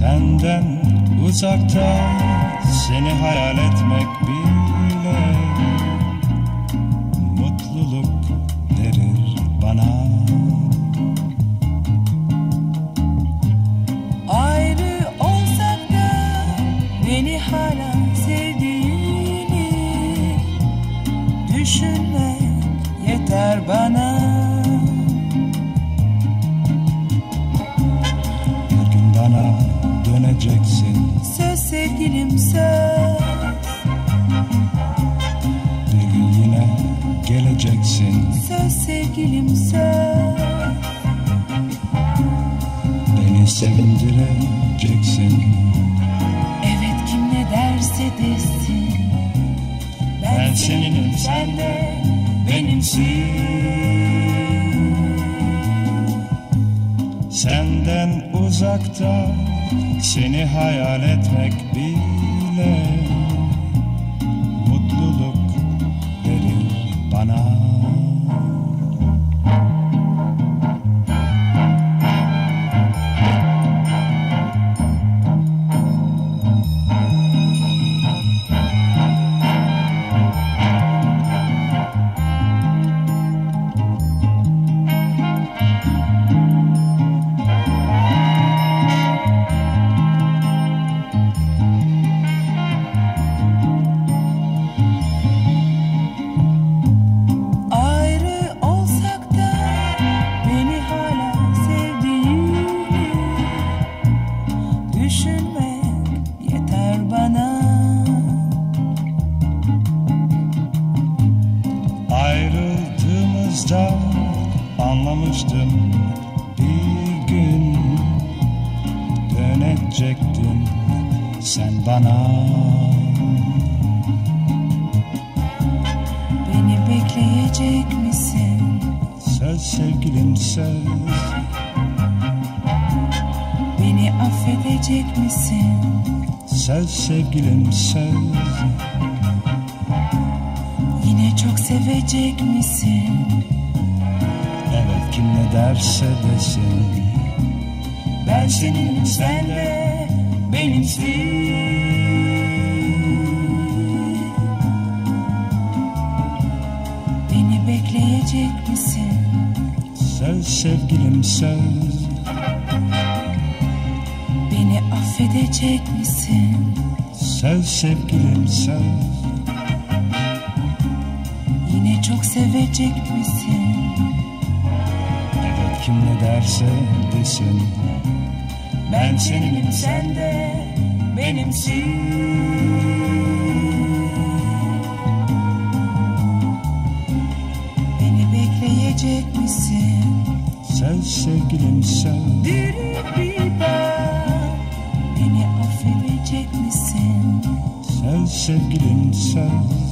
Senden uzakta seni hayal etmek bile mutluluk verir bana. Ayrı olsak da beni hala sevdiğini düşünmek yeter bana. Bir bana döneceksin, Söz sevgilim söz bir gün yine geleceksin. Söz sevgilim söz Beni sevindireceksin. Evet kim ne derse desin Ben seninim, sen de benimsin. Senden uzakta seni hayal etmek bile anlamıştım bir gün dönecektin sen bana. Beni bekleyecek misin? Söz sevgilim söz Beni affedecek misin? Söz sevgilim söz Yine çok sevecek misin? Derse desin Ben seninim sen de benimsin Beni bekleyecek misin? Söz sevgilim söz Beni affedecek misin? Söz sevgilim söz Yine çok sevecek misin? Kim ne derse desin Ben seninim sen de benimsin Beni bekleyecek misin? Söz sevgilim Diribiba. Beni affedecek misin? Söz sevgilim söz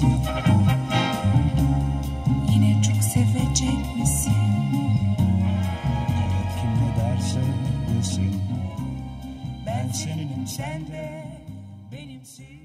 desin Ben seninim sen de benimsin.